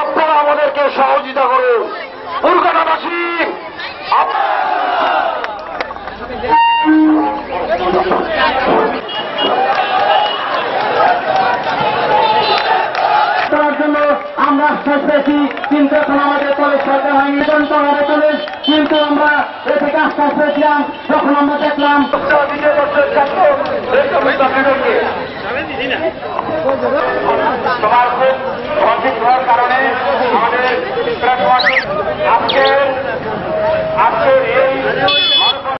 আপনারা আমাদেরকে সহযোগিতা করুন। কলকাতাবাসী আমরা শেষ পেয়েছি, কিন্তু এখন আমাদের কলেজ হয়নি। কিন্তু আমরা তখন আমরা দেখলাম তোমার খুব সঠিক হওয়ার কারণে